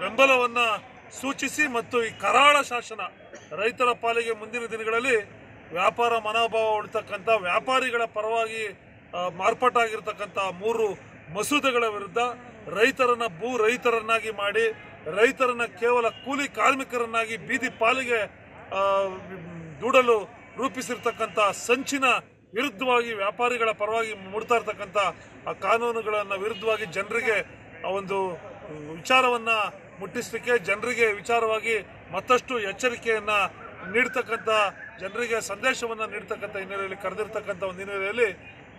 ಬೆಂಬಲವನ್ನು ಸೂಚಿಸಿ ಮತ್ತು ಈ ಕರಾಳ ಶಾಸನ ರೈತರ ಪಾಲಿಗೆ ಮುಂದಿನ ದಿನಗಳಲ್ಲಿ ವ್ಯಾಪಾರ ಮನೋಭಾವ ಉಳ್ತಕ್ಕಂಥ ವ್ಯಾಪಾರಿಗಳ ಪರವಾಗಿ ಮಾರ್ಪಾಟಾಗಿರ್ತಕ್ಕಂಥ ಮೂರು ಮಸೂದೆಗಳ ವಿರುದ್ಧ ರೈತರನ್ನ ಭೂ ರೈತರನ್ನಾಗಿ ಮಾಡಿ ರೈತರನ್ನ ಕೇವಲ ಕೂಲಿ ಕಾರ್ಮಿಕರನ್ನಾಗಿ ಬೀದಿ ಪಾಲಿಗೆ ದುಡಲು ರೂಪಿಸಿರ್ತಕ್ಕಂಥ ಸಂಚಿನ ವಿರುದ್ಧವಾಗಿ ವ್ಯಾಪಾರಿಗಳ ಪರವಾಗಿ ಮೂಡ್ತಾ ಇರ್ತಕ್ಕಂಥ ಆ ಕಾನೂನುಗಳನ್ನು ವಿರುದ್ಧವಾಗಿ ಜನರಿಗೆ ಆ ಒಂದು ವಿಚಾರವನ್ನು ಮುಟ್ಟಿಸಲಿಕ್ಕೆ ಜನರಿಗೆ ವಿಚಾರವಾಗಿ ಮತ್ತಷ್ಟು ಎಚ್ಚರಿಕೆಯನ್ನು ನೀಡ್ತಕ್ಕಂಥ ಜನರಿಗೆ ಸಂದೇಶವನ್ನು ನೀಡ್ತಕ್ಕಂಥ ಹಿನ್ನೆಲೆಯಲ್ಲಿ ಕರೆದಿರ್ತಕ್ಕಂಥ ಒಂದು ಹಿನ್ನೆಲೆಯಲ್ಲಿ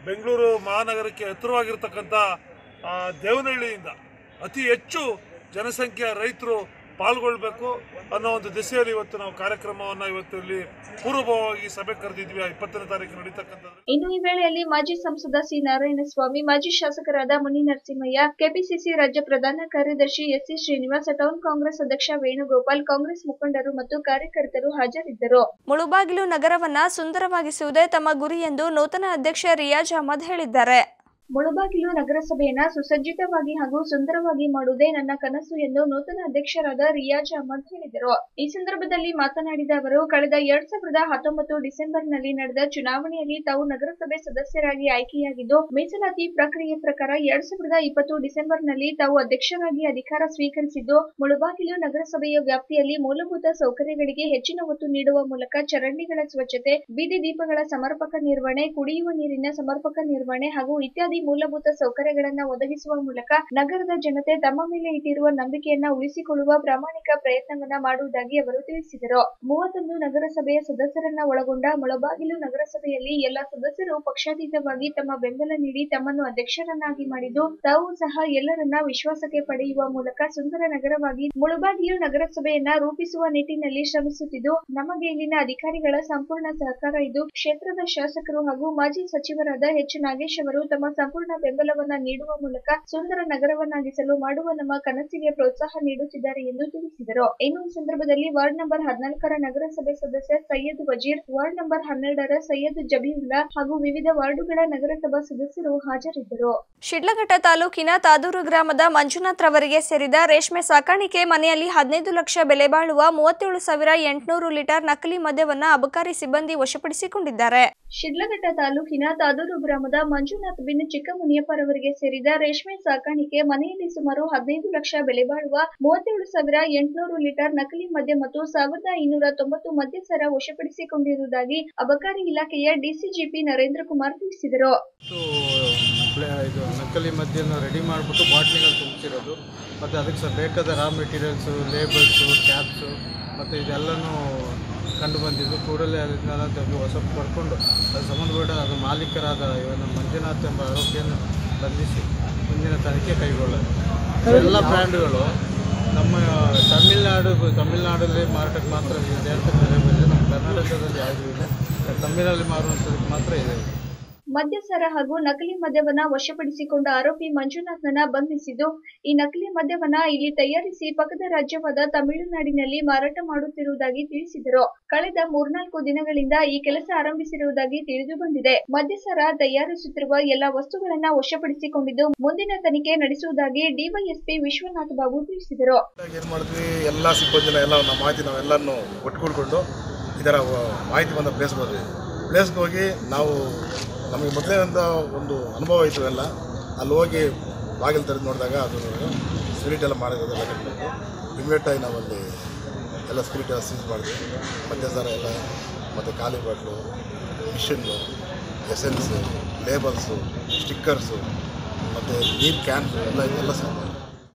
ಬೆಂಗಳೂರು ಮಹಾನಗರಕ್ಕೆ ಹತ್ತಿರವಾಗಿರ್ತಕ್ಕಂಥ ಆ, ದೇವನಹಳ್ಳಿಯಿಂದ ಅತಿ ಹೆಚ್ಚು ಜನಸಂಖ್ಯೆಯ ರೈತರು ಪಾಲ್ಗೊಳ್ಬೇಕು ಅನ್ನೋ ಒಂದು ದಿಸೆಯಲ್ಲಿ ಇವತ್ತು ನಾವು ಕಾರ್ಯಕ್ರಮವನ್ನು ಇವತ್ತು ಇಲ್ಲಿ ಪೂರ್ವಭಾವವಾಗಿ ಸಭೆ ಕರೆದಿದ್ವಿ. ಇಪ್ಪತ್ತನೇ ತಾರೀಕು ನಡೀತಕ್ಕಂಥದ್ದು. ಇನ್ನು ಈ ವೇಳೆಯಲ್ಲಿ ಮಾಜಿ ಸಂಸದ ಸಿ ನಾರಾಯಣಸ್ವಾಮಿ, ಮಾಜಿ ಶಾಸಕರಾದ ಮುನಿ ನರಸಿಂಹಯ್ಯ, ಕೆಪಿಸಿಸಿ ರಾಜ್ಯ ಪ್ರಧಾನ ಕಾರ್ಯದರ್ಶಿ ಎಸ್ಸಿ ಶ್ರೀನಿವಾಸ, ಟೌನ್ ಕಾಂಗ್ರೆಸ್ ಅಧ್ಯಕ್ಷ ವೇಣುಗೋಪಾಲ್, ಕಾಂಗ್ರೆಸ್ ಮುಖಂಡರು ಮತ್ತು ಕಾರ್ಯಕರ್ತರು ಹಾಜರಿದ್ದರು. ಮುಳುಬಾಗಿಲು ನಗರವನ್ನ ಸುಂದರವಾಗಿಸುವುದೇ ತಮ್ಮ ಗುರಿ ಎಂದು ನೂತನ ಅಧ್ಯಕ್ಷ ರಿಯಾಜ್ ಅಹಮದ್ ಹೇಳಿದ್ದಾರೆ. ಮುಳಬಾಗಿಲು ನಗರಸಭೆಯನ್ನ ಸುಸಜ್ಜಿತವಾಗಿ ಹಾಗೂ ಸುಂದರವಾಗಿ ಮಾಡುವುದೇ ನನ್ನ ಕನಸು ಎಂದು ನೂತನ ಅಧ್ಯಕ್ಷರಾದ ರಿಯಾಜ್ ಅಹಮದ್ ಹೇಳಿದರು. ಈ ಸಂದರ್ಭದಲ್ಲಿ ಮಾತನಾಡಿದ ಅವರು, ಕಳೆದ ಎರಡ್ ಸಾವಿರದ ಹತ್ತೊಂಬತ್ತು ಡಿಸೆಂಬರ್ನಲ್ಲಿ ನಡೆದ ಚುನಾವಣೆಯಲ್ಲಿ ತಾವು ನಗರಸಭೆ ಸದಸ್ಯರಾಗಿ ಆಯ್ಕೆಯಾಗಿದ್ದು, ಮೀಸಲಾತಿ ಪ್ರಕ್ರಿಯೆ ಪ್ರಕಾರ ಎರಡ್ ಸಾವಿರದ ಇಪ್ಪತ್ತು ಡಿಸೆಂಬರ್ನಲ್ಲಿ ತಾವು ಅಧ್ಯಕ್ಷರಾಗಿ ಅಧಿಕಾರ ಸ್ವೀಕರಿಸಿದ್ದು, ಮುಳಬಾಗಿಲು ನಗರಸಭೆಯ ವ್ಯಾಪ್ತಿಯಲ್ಲಿ ಮೂಲಭೂತ ಸೌಕರ್ಯಗಳಿಗೆ ಹೆಚ್ಚಿನ ಒತ್ತು ನೀಡುವ ಮೂಲಕ ಚರಂಡಿಗಳ ಸ್ವಚ್ಛತೆ, ಬೀದಿ ದೀಪಗಳ ಸಮರ್ಪಕ ನಿರ್ವಹಣೆ, ಕುಡಿಯುವ ನೀರಿನ ಸಮರ್ಪಕ ನಿರ್ವಹಣೆ ಹಾಗೂ ಇತ್ಯಾದಿ ಮೂಲಭೂತ ಸೌಕರ್ಯಗಳನ್ನ ಒದಗಿಸುವ ಮೂಲಕ ನಗರದ ಜನತೆ ತಮ್ಮ ಮೇಲೆ ಇಟ್ಟಿರುವ ನಂಬಿಕೆಯನ್ನ ಉಳಿಸಿಕೊಳ್ಳುವ ಪ್ರಾಮಾಣಿಕ ಪ್ರಯತ್ನವನ್ನ ಮಾಡುವುದಾಗಿ ಅವರು ತಿಳಿಸಿದರು. ಮೂವತ್ತೊಂದು ನಗರಸಭೆಯ ಸದಸ್ಯರನ್ನ ಒಳಗೊಂಡ ಮುಳಬಾಗಿಲು ನಗರಸಭೆಯಲ್ಲಿ ಎಲ್ಲ ಸದಸ್ಯರು ಪಕ್ಷಾತೀತವಾಗಿ ತಮ್ಮ ಬೆಂಬಲ ನೀಡಿ ತಮ್ಮನ್ನು ಅಧ್ಯಕ್ಷರನ್ನಾಗಿ ಮಾಡಿದ್ದು, ತಾವು ಸಹ ಎಲ್ಲರನ್ನ ವಿಶ್ವಾಸಕ್ಕೆ ಪಡೆಯುವ ಮೂಲಕ ಸುಂದರ ನಗರವಾಗಿ ಮುಳಬಾಗಿಲು ನಗರಸಭೆಯನ್ನ ರೂಪಿಸುವ ನಿಟ್ಟಿನಲ್ಲಿ ಶ್ರಮಿಸುತ್ತಿದ್ದು, ನಮಗೆ ಇಲ್ಲಿನ ಅಧಿಕಾರಿಗಳ ಸಂಪೂರ್ಣ ಸಹಕಾರ ಇದು ಕ್ಷೇತ್ರದ ಶಾಸಕರು ಹಾಗೂ ಮಾಜಿ ಸಚಿವರಾದ ಎಚ್ ನಾಗೇಶ್ ಅವರು ತಮ್ಮ ಸಂಪೂರ್ಣ ಬೆಂಬಲವನ್ನ ನೀಡುವ ಮೂಲಕ ಸುಂದರ ನಗರವನ್ನಾಗಿಸಲು ಮಾಡುವ ನಮ್ಮ ಕನಸಿಗೆ ಪ್ರೋತ್ಸಾಹ ನೀಡುತ್ತಿದ್ದಾರೆ ಎಂದು ತಿಳಿಸಿದರು. ಇನ್ನು ಈ ಸಂದರ್ಭದಲ್ಲಿ ವಾರ್ಡ್ ನಂಬರ್ ಹದಿನಾಲ್ಕರ ನಗರಸಭೆ ಸದಸ್ಯ ಸೈಯದ್ ವಜೀರ್ ವಾರ್ಡ್ ನಂಬರ್ ಹನ್ನೆರಡರ ಸೈಯದ್ ಜಬೀವುಲ್ಲಾ ಹಾಗೂ ವಿವಿಧ ವಾರ್ಡುಗಳ ನಗರಸಭಾ ಸದಸ್ಯರು ಹಾಜರಿದ್ದರು. ಶಿಡ್ಲಘಟ್ಟ ತಾಲೂಕಿನ ತಾದೂರು ಗ್ರಾಮದ ಮಂಜುನಾಥ್ ರವರಿಗೆ ಸೇರಿದ ರೇಷ್ಮೆ ಸಾಕಾಣಿಕೆ ಮನೆಯಲ್ಲಿ ಹದಿನೈದು ಲಕ್ಷ ಬೆಲೆ ಬಾಳುವ ಮೂವತ್ತೇಳು ಸಾವಿರ ಎಂಟುನೂರು ಲೀಟರ್ ನಕಲಿ ಮದ್ಯವನ್ನ ಅಬಕಾರಿ ಸಿಬ್ಬಂದಿ ವಶಪಡಿಸಿಕೊಂಡಿದ್ದಾರೆ. ಶಿಡ್ಲಘಟ್ಟ ತಾಲೂಕಿನ ತಾದೂರು ಗ್ರಾಮದ ಮಂಜುನಾಥ್ ಬಿನ್ ಚಿಕ್ಕಮುನಿಯಪ್ಪರವರಿಗೆ ಸೇರಿದ ರೇಷ್ಮೆ ಸಾಕಾಣಿಕೆ ಮನೆಯಲ್ಲಿ ಸುಮಾರು ಹದಿನೈದು ಲಕ್ಷ ಬೆಲೆ ಬಾಳುವ ಮೂವತ್ತೇಳು ಸಾವಿರ ಎಂಟುನೂರು ಲೀಟರ್ ನಕಲಿ ಮದ್ಯ ಮತ್ತು ಸಾವಿರದ ಐನೂರ ತೊಂಬತ್ತು ಮದ್ಯ ಸರ ವಶಪಡಿಸಿಕೊಂಡಿರುವುದಾಗಿ ಅಬಕಾರಿ ಇಲಾಖೆಯ ಡಿಸಿಜಿಪಿ ನರೇಂದ್ರ ಕುಮಾರ್ ತಿಳಿಸಿದರು. ಇದು ನಕಲಿ ಮದ್ಯನ ರೆಡಿ ಮಾಡಿಬಿಟ್ಟು ಬಾಟ್ಲಿಗಳು ತುಂಬಿಸಿರೋದು. ಮತ್ತು ಅದಕ್ಕೆ ಬೇಕಾದ ರಾ ಮೆಟೀರಿಯಲ್ಸು ಲೇಬಲ್ಸು ಕ್ಯಾಪ್ಸು ಮತ್ತು ಇದೆಲ್ಲನೂ ಕಂಡು ಬಂದಿದ್ದು, ಕೂಡಲೇ ತೆಗೆದು ಹೊಸ ಪಡ್ಕೊಂಡು ಅದು ಸಂಬಂಧಪಟ್ಟ ಅದು ಮಾಲೀಕರಾದ ಇವನು ಮಂಜುನಾಥ್ ಎಂಬ ಆರೋಪಿಯನ್ನು ಬಂಧಿಸಿ ಮುಂದಿನ ತನಿಖೆ ಕೈಗೊಳ್ಳಲು ಎಲ್ಲ ಬ್ರ್ಯಾಂಡ್ಗಳು. ನಮ್ಮ ತಮಿಳ್ನಾಡು, ತಮಿಳ್ನಾಡಲ್ಲಿ ಮಾರಾಟಕ್ಕೆ ಮಾತ್ರ ಇದೆ ಅಂತ ನಮ್ಮ ಕರ್ನಾಟಕದಲ್ಲಿ ಯಾವುದೂ ಇಲ್ಲ. ತಮಿಳಲ್ಲಿ ಮಾರುವಂಥದ್ದಕ್ಕೆ ಮಾತ್ರ ಇದೆ. ಮದ್ಯಸರ ಹಾಗೂ ನಕಲಿ ಮದ್ಯವನ್ನ ವಶಪಡಿಸಿಕೊಂಡ ಆರೋಪಿ ಮಂಜುನಾಥ್ನ ಬಂಧಿಸಿದ್ದು, ಈ ನಕಲಿ ಮದ್ಯವನ್ನ ಇಲ್ಲಿ ತಯಾರಿಸಿ ಪಕ್ಕದ ರಾಜ್ಯವಾದ ತಮಿಳುನಾಡಿನಲ್ಲಿ ಮಾರಾಟ ಮಾಡುತ್ತಿರುವುದಾಗಿ ತಿಳಿಸಿದರು. ಕಳೆದ ಮೂರ್ನಾಲ್ಕು ದಿನಗಳಿಂದ ಈ ಕೆಲಸ ಆರಂಭಿಸಿರುವುದಾಗಿ ತಿಳಿದು ಬಂದಿದೆ ಮದ್ಯಸರ ತಯಾರಿಸುತ್ತಿರುವ ಎಲ್ಲಾ ವಸ್ತುಗಳನ್ನ ವಶಪಡಿಸಿಕೊಂಡಿದ್ದು, ಮುಂದಿನ ತನಿಖೆ ನಡೆಸುವುದಾಗಿ ಡಿವೈಎಸ್ಪಿ ವಿಶ್ವನಾಥ್ ಬಾಬು ತಿಳಿಸಿದರು. ಮಾಹಿತಿ ಇದರ ಮಾಹಿತಿ ಬಂದ ಪ್ಲೇಸ್ಗೆ ಪ್ಲೇಸ್ಗೆ ಹೋಗಿ ನಾವು ನಮಗೆ ಮೊದಲೇ ಅಂತ ಒಂದು ಅನುಭವ ಇತ್ತು ಎಲ್ಲ ಅಲ್ಲಿ ಹೋಗಿ ಬಾಗಿಲು ತೆರೆದು ನೋಡಿದಾಗ ಅದು ಸ್ಪಿರಿಟ್ ಎಲ್ಲ ಮಾಡಿರೋದೆಲ್ಲ ಕಟ್ಬಿಟ್ಟು ನಾವು ನಾವಲ್ಲಿ ಎಲ್ಲ ಸ್ಪಿರಿಟ್ ಎಲ್ಲ ಸೀಸ್ ಮಾಡಿದ್ವಿ. ಮದ್ಯಸಾರ ಎಲ್ಲ, ಮತ್ತು ಖಾಲಿ ಬಾಟ್ಲು ಮಿಷನ್ನು ಎಸೆನ್ಸು ಲೇಬಲ್ಸು ಸ್ಟಿಕ್ಕರ್ಸು ಮತ್ತು ನೀರು ಕ್ಯಾನ್ಸು ಎಲ್ಲ ಎಲ್ಲ ಸಹ.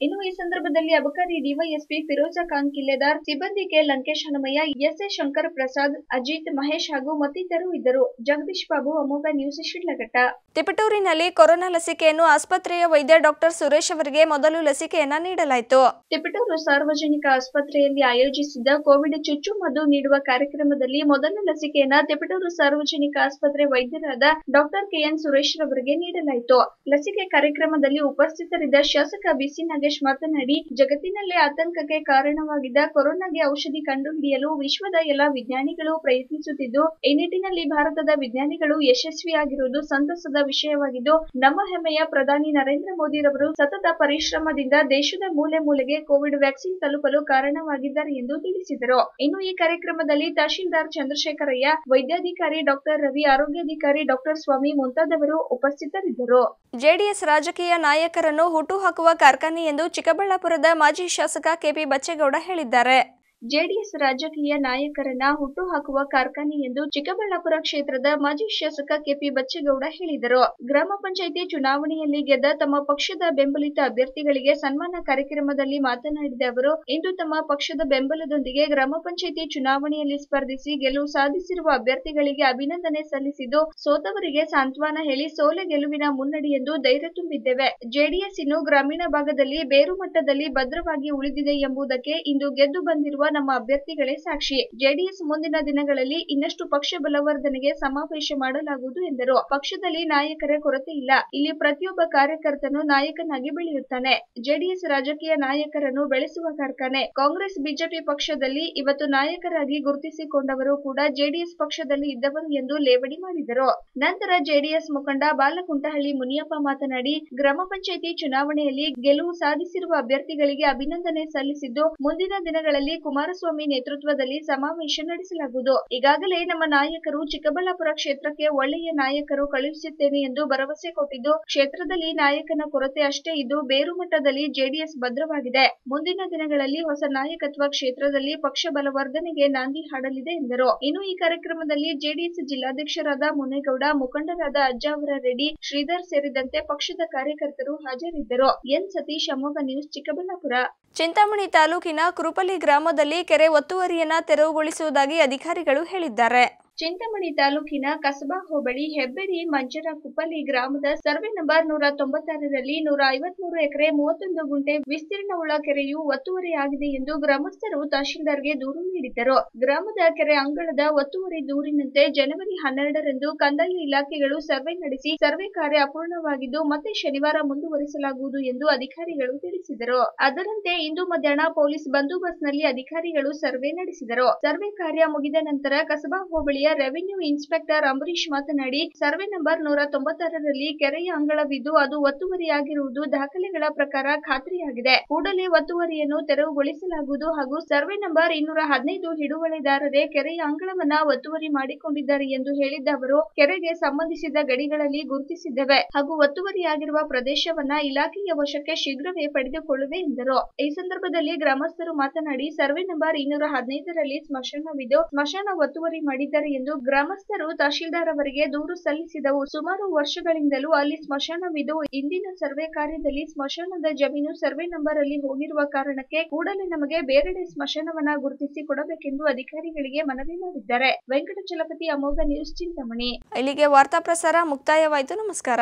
ಇನ್ನು ಈ ಸಂದರ್ಭದಲ್ಲಿ ಅಬಕಾರಿ ಡಿವೈಎಸ್ಪಿ ಫಿರೋಜಾ ಖಾನ್ ಕಿಲ್ಲೆದಾರ್ ಸಿಬ್ಬಂದಿ K. Lankesh Hanumaiah S A Shankar Prasad Ajith Mahesh ಹಾಗೂ ಮತ್ತಿತರರು ಇದ್ದರು. ಜಗದೀಶ್ ಬಾಬು ಅಮೋಘ ನ್ಯೂಸ್ ಶಿಡ್ಲಘಟ್ಟ. ತಿಪಟೂರಿನಲ್ಲಿ ಕೊರೋನಾ ಲಸಿಕೆಯನ್ನು ಆಸ್ಪತ್ರೆಯ ವೈದ್ಯ ಡಾಕ್ಟರ್ ಸುರೇಶ್ ಅವರಿಗೆ ಮೊದಲು ಲಸಿಕೆಯನ್ನ ನೀಡಲಾಯಿತು. ತಿಪಟೂರು ಸಾರ್ವಜನಿಕ ಆಸ್ಪತ್ರೆಯಲ್ಲಿ ಆಯೋಜಿಸಿದ್ದ ಕೋವಿಡ್ ಚುಚ್ಚುಮದ್ದು ನೀಡುವ ಕಾರ್ಯಕ್ರಮದಲ್ಲಿ ಮೊದಲ ಲಸಿಕೆಯನ್ನ ತಿಪಟೂರು ಸಾರ್ವಜನಿಕ ಆಸ್ಪತ್ರೆ ವೈದ್ಯರಾದ ಡಾಕ್ಟರ್ ಕೆಎನ್ ಸುರೇಶ್ ರವರಿಗೆ ನೀಡಲಾಯಿತು. ಲಸಿಕೆ ಕಾರ್ಯಕ್ರಮದಲ್ಲಿ ಉಪಸ್ಥಿತರಿದ್ದ ಶಾಸಕ ಬಿಸಿ ನಾಗೇಶ್ ಮಾತನಾಡಿ, ಜಗತ್ತಿನಲ್ಲೇ ಆತಂಕಕ್ಕೆ ಕಾರಣವಾಗಿದ್ದ ಕೊರೋನಾಗೆ ಔಷಧಿ ಕಂಡುಹಿಡಿಯಲು ವಿಶ್ವದ ಎಲ್ಲ ವಿಜ್ಞಾನಿಗಳು ಪ್ರಯತ್ನಿಸುತ್ತಿದ್ದು, ಈ ನಿಟ್ಟಿನಲ್ಲಿ ಭಾರತದ ವಿಜ್ಞಾನಿಗಳು ಯಶಸ್ವಿಯಾಗಿರುವುದು ಸಂತಸದ ವಿಷಯವಾಗಿದ್ದು, ನಮ್ಮ ಹೆಮ್ಮೆಯ ಪ್ರಧಾನಿ ನರೇಂದ್ರ ಮೋದಿ ರವರು ಸತತ ಪರಿಶ್ರಮದಿಂದ ದೇಶದ ಮೂಲೆ ಮೂಲೆಗೆ ಕೋವಿಡ್ ವ್ಯಾಕ್ಸಿನ್ ತಲುಪಲು ಕಾರಣವಾಗಿದ್ದಾರೆ ಎಂದು ತಿಳಿಸಿದರು. ಇನ್ನು ಈ ಕಾರ್ಯಕ್ರಮದಲ್ಲಿ ತಹಶೀಲ್ದಾರ್ ಚಂದ್ರಶೇಖರಯ್ಯ, ವೈದ್ಯಾಧಿಕಾರಿ ಡಾಕ್ಟರ್ ರವಿ, ಆರೋಗ್ಯಾಧಿಕಾರಿ ಡಾಕ್ಟರ್ ಸ್ವಾಮಿ ಮುಂತಾದವರು ಉಪಸ್ಥಿತರಿದ್ದರು. ಜೆಡಿಎಸ್ ರಾಜಕೀಯ ನಾಯಕರನ್ನು ಹುಟ್ಟುಹಾಕುವ ಕಾರ್ಖಾನೆ ಎಂದು ಚಿಕ್ಕಬಳ್ಳಾಪುರದ ಮಾಜಿ ಶಾಸಕ ಕೆಪಿ ಬಚ್ಚೇಗೌಡ ಹೇಳಿದ್ದಾರೆ. ಜೆಡಿಎಸ್ ರಾಜಕೀಯ ನಾಯಕರನ್ನ ಹುಟ್ಟುಹಾಕುವ ಕಾರ್ಖಾನೆ ಎಂದು ಚಿಕ್ಕಬಳ್ಳಾಪುರ ಕ್ಷೇತ್ರದ ಮಾಜಿ ಶಾಸಕ ಕೆಪಿ ಬಚ್ಚೇಗೌಡ ಹೇಳಿದರು. ಗ್ರಾಮ ಪಂಚಾಯಿತಿ ಚುನಾವಣೆಯಲ್ಲಿ ಗೆದ್ದ ತಮ್ಮ ಪಕ್ಷದ ಬೆಂಬಲಿತ ಅಭ್ಯರ್ಥಿಗಳಿಗೆ ಸನ್ಮಾನ ಕಾರ್ಯಕ್ರಮದಲ್ಲಿ ಮಾತನಾಡಿದ ಅವರು, ಇಂದು ತಮ್ಮ ಪಕ್ಷದ ಬೆಂಬಲದೊಂದಿಗೆ ಗ್ರಾಮ ಪಂಚಾಯಿತಿ ಚುನಾವಣೆಯಲ್ಲಿ ಸ್ಪರ್ಧಿಸಿ ಗೆಲುವು ಸಾಧಿಸಿರುವ ಅಭ್ಯರ್ಥಿಗಳಿಗೆ ಅಭಿನಂದನೆ ಸಲ್ಲಿಸಿದ್ದು, ಸೋತವರಿಗೆ ಸಾಂತ್ವನ ಹೇಳಿ ಸೋಲೆ ಗೆಲುವಿನ ಮುನ್ನಡಿ ಎಂದು ಧೈರ್ಯ ತುಂಬಿದ್ದೇವೆ. ಜೆಡಿಎಸ್ ಇನ್ನು ಗ್ರಾಮೀಣ ಭಾಗದಲ್ಲಿ ಬೇರು ಮಟ್ಟದಲ್ಲಿ ಭದ್ರವಾಗಿ ಉಳಿದಿದೆ ಎಂಬುದಕ್ಕೆ ಇಂದು ಗೆದ್ದು ಬಂದಿರುವ ನಮ್ಮ ಅಭ್ಯರ್ಥಿಗಳೇ ಸಾಕ್ಷಿ. ಜೆಡಿಎಸ್ ಮುಂದಿನ ದಿನಗಳಲ್ಲಿ ಇನ್ನಷ್ಟು ಪಕ್ಷ ಬಲವರ್ಧನೆಗೆ ಸಮಾವೇಶ ಮಾಡಲಾಗುವುದು ಎಂದರು. ಪಕ್ಷದಲ್ಲಿ ನಾಯಕರ ಕೊರತೆ ಇಲ್ಲ. ಇಲ್ಲಿ ಪ್ರತಿಯೊಬ್ಬ ಕಾರ್ಯಕರ್ತನು ನಾಯಕನಾಗಿ ಬೆಳೆಯುತ್ತಾನೆ. ಜೆಡಿಎಸ್ ರಾಜಕೀಯ ನಾಯಕರನ್ನು ಬೆಳೆಸುವ ಕಾರ್ಖಾನೆ. ಕಾಂಗ್ರೆಸ್, ಬಿಜೆಪಿ ಪಕ್ಷದಲ್ಲಿ ಇವತ್ತು ನಾಯಕರಾಗಿ ಗುರುತಿಸಿಕೊಂಡವರು ಕೂಡ ಜೆಡಿಎಸ್ ಪಕ್ಷದಲ್ಲಿ ಇದ್ದವರು ಎಂದು ಲೇವಡಿ ಮಾಡಿದರು. ನಂತರ ಜೆಡಿಎಸ್ ಮುಖಂಡ ಬಾಲಕುಂಟಹಳ್ಳಿ ಮುನಿಯಪ್ಪ ಮಾತನಾಡಿ, ಗ್ರಾಮ ಪಂಚಾಯಿತಿ ಚುನಾವಣೆಯಲ್ಲಿ ಗೆಲುವು ಸಾಧಿಸಿರುವ ಅಭ್ಯರ್ಥಿಗಳಿಗೆ ಅಭಿನಂದನೆ ಸಲ್ಲಿಸಿದ್ದು ಮುಂದಿನ ದಿನಗಳಲ್ಲಿ ಕುಮಾರಸ್ವಾಮಿ ನೇತೃತ್ವದಲ್ಲಿ ಸಮಾವೇಶ ನಡೆಸಲಾಗುವುದು. ಈಗಾಗಲೇ ನಮ್ಮ ನಾಯಕರು ಚಿಕ್ಕಬಳ್ಳಾಪುರ ಕ್ಷೇತ್ರಕ್ಕೆ ಒಳ್ಳೆಯ ನಾಯಕರು ಕಳುಹಿಸುತ್ತೇನೆ ಎಂದು ಭರವಸೆ ಕೊಟ್ಟಿದ್ದು, ಕ್ಷೇತ್ರದಲ್ಲಿ ನಾಯಕನ ಕೊರತೆ ಅಷ್ಟೇ ಇದ್ದು, ಬೇರು ಮಟ್ಟದಲ್ಲಿ ಜೆಡಿಎಸ್ ಭದ್ರವಾಗಿದೆ. ಮುಂದಿನ ದಿನಗಳಲ್ಲಿ ಹೊಸ ನಾಯಕತ್ವ ಕ್ಷೇತ್ರದಲ್ಲಿ ಪಕ್ಷ ಬಲವರ್ಧನೆಗೆ ನಾಂದಿ ಹಾಡಲಿದೆ ಎಂದರು. ಇನ್ನು ಈ ಕಾರ್ಯಕ್ರಮದಲ್ಲಿ ಜೆಡಿಎಸ್ ಜಿಲ್ಲಾಧ್ಯಕ್ಷರಾದ ಮುನೇಗೌಡ, ಮುಖಂಡರಾದ ಅಜ್ಜಾವರ ರೆಡ್ಡಿ ಶ್ರೀಧರ್ ಸೇರಿದಂತೆ ಪಕ್ಷದ ಕಾರ್ಯಕರ್ತರು ಹಾಜರಿದ್ದರು. ಎನ್. ಸತೀಶ್ ಅಮೋಘ ನ್ಯೂಸ್ ಚಿಕ್ಕಬಳ್ಳಾಪುರ. ಚಿಂತಾಮಣಿ ತಾಲೂಕಿನ ಕೃಪಲಿ ಗ್ರಾಮದಲ್ಲಿ ಕೆರೆ ಒತ್ತುವರಿಯನ್ನ ತೆರವುಗೊಳಿಸುವುದಾಗಿ ಅಧಿಕಾರಿಗಳು ಹೇಳಿದ್ದಾರೆ. ಚಿಂತಾಮಣಿ ತಾಲೂಕಿನ ಕಸಬಾ ಹೋಬಳಿ ಹೆಬ್ಬೆರಿ ಮಂಜರ ಕುಪ್ಪಲಿ ಗ್ರಾಮದ ಸರ್ವೆ ನಂಬರ್ ನೂರ ತೊಂಬತ್ತಾರರಲ್ಲಿ ನೂರ ಐವತ್ಮೂರು ಎಕರೆ ಮೂವತ್ತೊಂದು ಗುಂಟೆ ವಿಸ್ತೀರ್ಣವುಳ್ಳ ಕೆರೆಯು ಒತ್ತುವರಿಯಾಗಿದೆ ಎಂದು ಗ್ರಾಮಸ್ಥರು ತಹಶೀಲ್ದಾರ್ಗೆ ದೂರು ನೀಡಿದ್ದರು. ಗ್ರಾಮದ ಕೆರೆ ಅಂಗಳದ ಒತ್ತುವರಿ ದೂರಿನಂತೆ ಜನವರಿ ಹನ್ನೆರಡರಂದು ಕಂದಾಯ ಇಲಾಖೆಗಳು ಸರ್ವೆ ನಡೆಸಿ ಸರ್ವೆ ಕಾರ್ಯ ಅಪೂರ್ಣವಾಗಿದ್ದು, ಮತ್ತೆ ಶನಿವಾರ ಮುಂದುವರಿಸಲಾಗುವುದು ಎಂದು ಅಧಿಕಾರಿಗಳು ತಿಳಿಸಿದರು. ಅದರಂತೆ ಇಂದು ಮಧ್ಯಾಹ್ನ ಪೊಲೀಸ್ ಬಂದೋಬಸ್ತ್ನಲ್ಲಿ ಅಧಿಕಾರಿಗಳು ಸರ್ವೆ ನಡೆಸಿದರು. ಸರ್ವೆ ಕಾರ್ಯ ಮುಗಿದ ನಂತರ ಕಸಬಾ ಹೋಬಳಿಯ ರೆವಿನ್ಯೂ ಇನ್ಸ್ಪೆಕ್ಟರ್ ಅಂಬರೀಶ್ ಮಾತನಾಡಿ, ಸರ್ವೆ ನಂಬರ್ ನೂರ ತೊಂಬತ್ತಾರರಲ್ಲಿ ಕೆರೆಯ ಅಂಗಳವಿದ್ದು ಅದು ಒತ್ತುವರಿಯಾಗಿರುವುದು ದಾಖಲೆಗಳ ಪ್ರಕಾರ ಖಾತ್ರಿಯಾಗಿದೆ. ಕೂಡಲೇ ಒತ್ತುವರಿಯನ್ನು ತೆರವುಗೊಳಿಸಲಾಗುವುದು ಹಾಗೂ ಸರ್ವೆ ನಂಬರ್ ಇನ್ನೂರ ಹದಿನೈದು ಹಿಡುವಳಿದಾರರೇ ಕೆರೆಯ ಅಂಗಳವನ್ನ ಒತ್ತುವರಿ ಮಾಡಿಕೊಂಡಿದ್ದಾರೆ ಎಂದು ಹೇಳಿದ್ದ ಅವರು, ಕೆರೆಗೆ ಸಂಬಂಧಿಸಿದ ಗಡಿಗಳಲ್ಲಿ ಗುರುತಿಸಿದ್ದೇವೆ ಹಾಗೂ ಒತ್ತುವರಿಯಾಗಿರುವ ಪ್ರದೇಶವನ್ನ ಇಲಾಖೆಯ ವಶಕ್ಕೆ ಶೀಘ್ರವೇ ಪಡೆದುಕೊಳ್ಳುವೆ ಎಂದರು. ಈ ಸಂದರ್ಭದಲ್ಲಿ ಗ್ರಾಮಸ್ಥರು ಮಾತನಾಡಿ, ಸರ್ವೆ ನಂಬರ್ ಇನ್ನೂರ ಹದಿನೈದರಲ್ಲಿ ಸ್ಮಶಾನವಿದ್ದು, ಸ್ಮಶಾನ ಒತ್ತುವರಿ ಮಾಡಿದ್ದಾರೆ ಎಂದು ಗ್ರಾಮಸ್ಥರು ತಹಶೀಲ್ದಾರ್ ಅವರಿಗೆ ದೂರು ಸಲ್ಲಿಸಿದವು. ಸುಮಾರು ವರ್ಷಗಳಿಂದಲೂ ಅಲ್ಲಿ ಸ್ಮಶಾನವಿದ್ದು, ಇಂದಿನ ಸರ್ವೆ ಕಾರ್ಯದಲ್ಲಿ ಸ್ಮಶಾನದ ಜಮೀನು ಸರ್ವೆ ನಂಬರ್ ಅಲ್ಲಿ ಹೋಗಿರುವ ಕಾರಣಕ್ಕೆ ಕೂಡಲೇ ನಮಗೆ ಬೇರೆಡೆ ಸ್ಮಶಾನವನ್ನ ಗುರುತಿಸಿ ಕೊಡಬೇಕೆಂದು ಅಧಿಕಾರಿಗಳಿಗೆ ಮನವಿ ಮಾಡಿದ್ದಾರೆ. ವೆಂಕಟಚಲಪತಿ, ಅಮೋಘ ನ್ಯೂಸ್ ಚಿಂತಾಮಣಿ. ಇಲ್ಲಿಗೆ ವಾರ್ತಾ ಪ್ರಸಾರ ಮುಕ್ತಾಯವಾಯಿತು. ನಮಸ್ಕಾರ.